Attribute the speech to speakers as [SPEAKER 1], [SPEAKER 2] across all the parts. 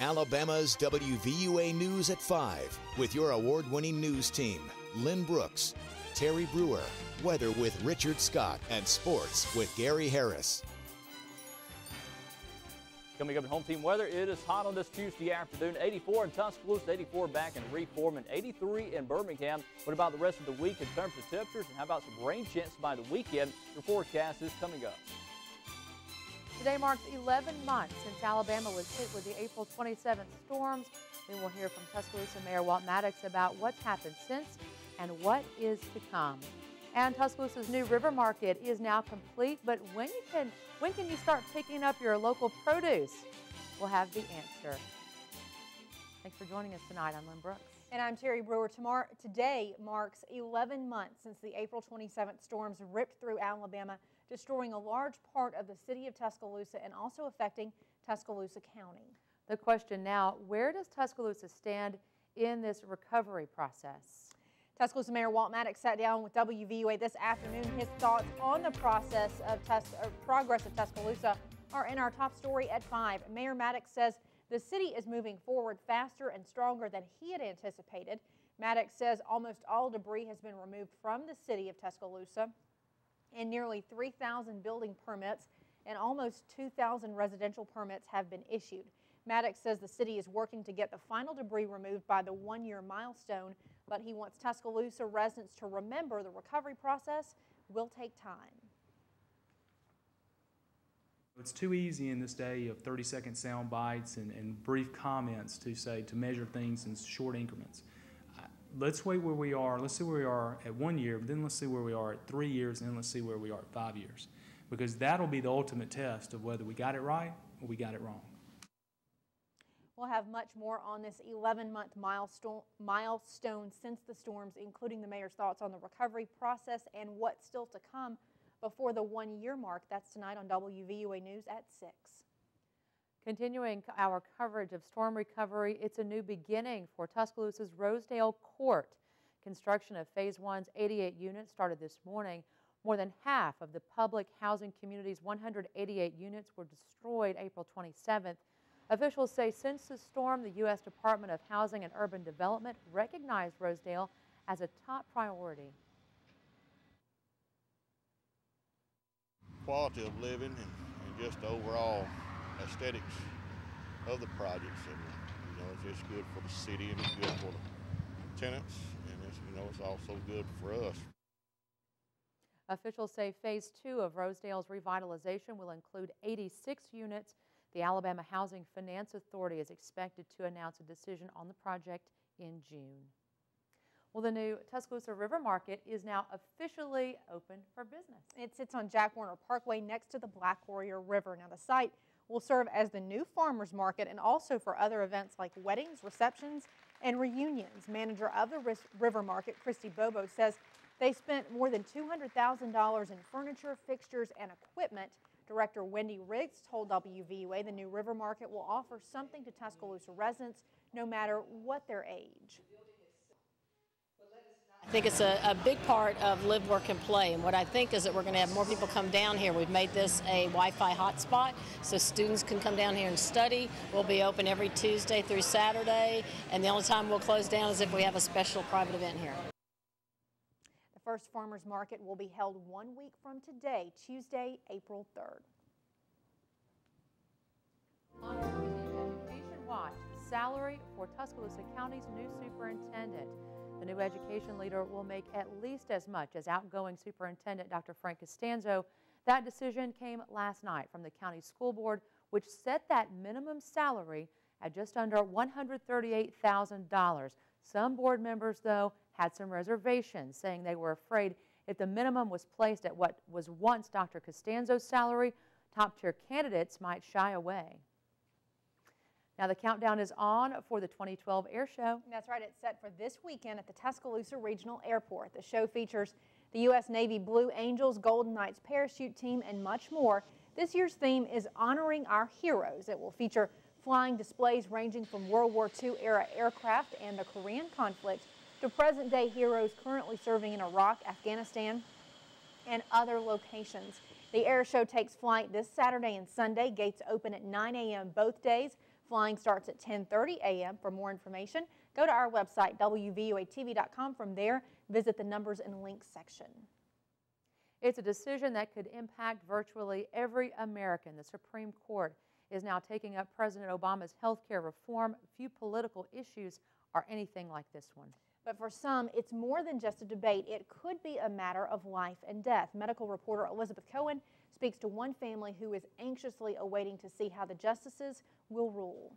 [SPEAKER 1] Alabama's WVUA News at 5 with your award winning news team Lynn Brooks, Terry Brewer, weather with Richard Scott, and sports with Gary Harris.
[SPEAKER 2] Coming up in home team weather, it is hot on this Tuesday afternoon. 84 in Tuscaloosa, 84 back in Reform, 83 in Birmingham. What about the rest of the week in terms of temperatures, and how about some rain chances by the weekend? Your forecast is coming up.
[SPEAKER 3] Today marks 11 months since Alabama was hit with the April 27th storms. Then we'll hear from Tuscaloosa Mayor Walt Maddox about what's happened since and what is to come. And Tuscaloosa's new river market is now complete, but when you can when can you start picking up your local produce? We'll have the answer. Thanks for joining us tonight. I'm Lynn Brooks.
[SPEAKER 4] And I'm Terry Brewer. Tomorrow, today marks 11 months since the April 27th storms ripped through Alabama, destroying a large part of the city of Tuscaloosa and also affecting Tuscaloosa County.
[SPEAKER 3] The question now, where does Tuscaloosa stand in this recovery process?
[SPEAKER 4] Tuscaloosa Mayor Walt Maddox sat down with WVUA this afternoon. His thoughts on the process of Tus progress of Tuscaloosa are in our top story at 5. Mayor Maddox says the city is moving forward faster and stronger than he had anticipated. Maddox says almost all debris has been removed from the city of Tuscaloosa and nearly 3,000 building permits and almost 2,000 residential permits have been issued. Maddox says the city is working to get the final debris removed by the one-year milestone, but he wants Tuscaloosa residents to remember the recovery process will take time.
[SPEAKER 5] It's too easy in this day of 30 second sound bites and, and brief comments to say, to measure things in short increments. Let's wait where we are. Let's see where we are at one year, then let's see where we are at three years, and then let's see where we are at five years. Because that'll be the ultimate test of whether we got it right or we got it wrong.
[SPEAKER 4] We'll have much more on this 11-month milestone, milestone since the storms, including the mayor's thoughts on the recovery process and what's still to come before the one-year mark. That's tonight on WVUA News at 6.
[SPEAKER 3] Continuing our coverage of storm recovery, it's a new beginning for Tuscaloosa's Rosedale Court. Construction of Phase 1's 88 units started this morning. More than half of the public housing community's 188 units were destroyed April 27th. Officials say since the storm, the U.S. Department of Housing and Urban Development recognized Rosedale as a top priority.
[SPEAKER 6] Quality of living and, and just overall aesthetics of the projects. And, you know, it's just good for the city and it's good for the tenants and it's, you know, it's also good for us.
[SPEAKER 3] Officials say phase two of Rosedale's revitalization will include 86 units the Alabama Housing Finance Authority is expected to announce a decision on the project in June. Well, the new Tuscaloosa River Market is now officially open for business.
[SPEAKER 4] It sits on Jack Warner Parkway next to the Black Warrior River. Now, the site will serve as the new farmers market and also for other events like weddings, receptions, and reunions. Manager of the River Market, Christy Bobo, says they spent more than $200,000 in furniture, fixtures, and equipment Director Wendy Riggs told WVUA the new river market will offer something to Tuscaloosa residents no matter what their age.
[SPEAKER 7] I think it's a, a, big part of live, work, and play. And what I think is that we're going to have more people come down here. We've made this a Wi-Fi hotspot so students can come down here and study. We'll be open every Tuesday through Saturday. And the only time we'll close down is if we have a special private event here The
[SPEAKER 4] first farmers market will be held one week from today, Tuesday, April 3rd.
[SPEAKER 3] On Education Watch, salary for Tuscaloosa County's new superintendent. The new education leader will make at least as much as outgoing superintendent Dr. Frank Costanzo. That decision came last night from the county school board, which set that minimum salary at just under $138,000. Some board members, though, had some reservations, saying they were afraid if the minimum was placed at what was once Dr. Costanzo's salary, top tier candidates might shy away. Now the countdown is on for the 2012 Air Show.
[SPEAKER 4] That's right, it's set for this weekend at the Tuscaloosa Regional Airport. The show features the U.S. Navy Blue Angels, Golden Knights parachute team, and much more. This year's theme is honoring our heroes. It will feature flying displays ranging from World War II era aircraft and the Korean conflict to present day heroes currently serving in Iraq, Afghanistan, and other locations. The air show takes flight this Saturday and Sunday. Gates open at 9 a.m. both days. Flying starts at 10:30 a.m. For more information, go to our website wvuatv.com. From there, visit the numbers and links section.
[SPEAKER 3] It's a decision that could impact virtually every American. The Supreme Court is now taking up President Obama's health care reform. Few political issues are anything like this one.
[SPEAKER 4] But for some, it's more than just a debate. It could be a matter of life and death. Medical reporter Elizabeth Cohen speaks to one family who is anxiously awaiting to see how the justices will rule.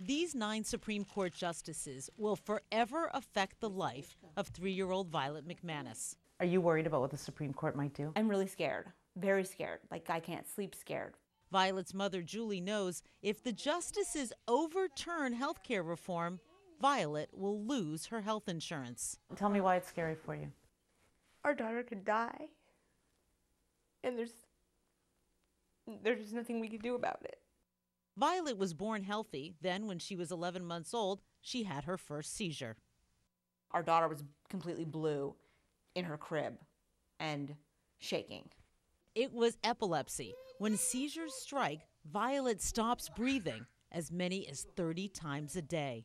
[SPEAKER 8] These nine Supreme Court justices will forever affect the life of three year old Violet McManus.
[SPEAKER 9] Are you worried about what the Supreme Court might do?
[SPEAKER 10] I'm really scared, very scared. Like, I can't sleep scared.
[SPEAKER 8] Violet's mother, Julie, knows if the justices overturn health care reform, Violet will lose her health insurance.
[SPEAKER 9] Tell me why it's scary for you.
[SPEAKER 10] Our daughter could die, and there's there's nothing we can do about it.
[SPEAKER 8] Violet was born healthy. Then, when she was 11 months old, she had her first seizure.
[SPEAKER 10] Our daughter was completely blue in her crib and shaking.
[SPEAKER 8] It was epilepsy. When seizures strike, Violet stops breathing as many as 30 times a day.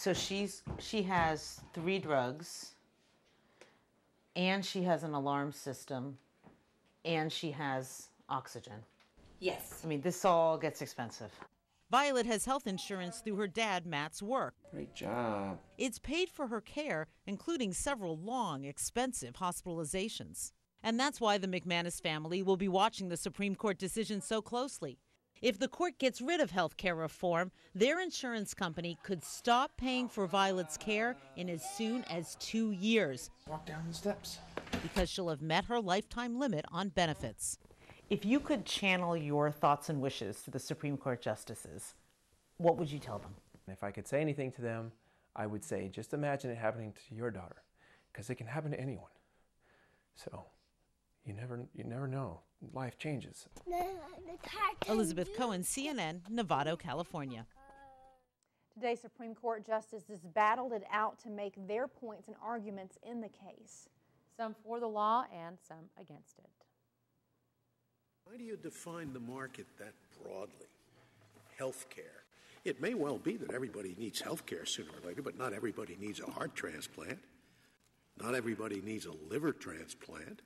[SPEAKER 9] So she's she has three drugs and she has an alarm system and she has oxygen.
[SPEAKER 10] Yes.
[SPEAKER 9] I mean, this all gets expensive.
[SPEAKER 8] Violet has health insurance through her dad, Matt's work.
[SPEAKER 11] Great job.
[SPEAKER 8] It's paid for her care, including several long, expensive hospitalizations. And that's why the McManus family will be watching the Supreme Court decision so closely. If the court gets rid of health care reform, their insurance company could stop paying for Violet's care in as soon as two years.
[SPEAKER 11] Walk down the steps.
[SPEAKER 8] Because she'll have met her lifetime limit on benefits.
[SPEAKER 9] If you could channel your thoughts and wishes to the Supreme Court justices, what would you tell them?
[SPEAKER 11] If I could say anything to them, I would say just imagine it happening to your daughter, because it can happen to anyone. So you never, you never know. Life changes.
[SPEAKER 8] Elizabeth Cohen, CNN, Novato, California.
[SPEAKER 4] Today, Supreme Court justices battled it out to make their points and arguments in the case.
[SPEAKER 3] Some for the law and some against it.
[SPEAKER 12] Why do you define the market that broadly? Health care. It may well be that everybody needs health care sooner or later, but not everybody needs a heart transplant. Not everybody needs a liver transplant.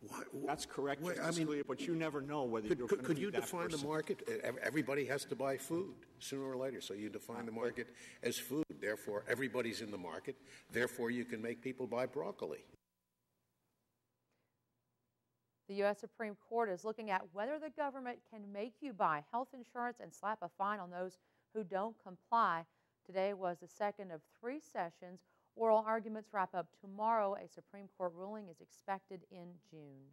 [SPEAKER 12] Why,
[SPEAKER 13] That's correct,
[SPEAKER 12] why-
[SPEAKER 13] Justice
[SPEAKER 12] I mean,
[SPEAKER 13] Scalia, but you never know whether
[SPEAKER 12] Could,
[SPEAKER 13] you're
[SPEAKER 12] could,
[SPEAKER 13] going to
[SPEAKER 12] could
[SPEAKER 13] be
[SPEAKER 12] you
[SPEAKER 13] that
[SPEAKER 12] define the market? Everybody has to buy food sooner or later, so you define the market as food. Therefore, everybody's in the market. Therefore, you can make people buy broccoli.
[SPEAKER 3] The U.S. Supreme Court is looking at whether the government can make you buy health insurance and slap a fine on those who don't comply. Today was the second of three sessions. Oral arguments wrap up tomorrow. A Supreme Court ruling is expected in June.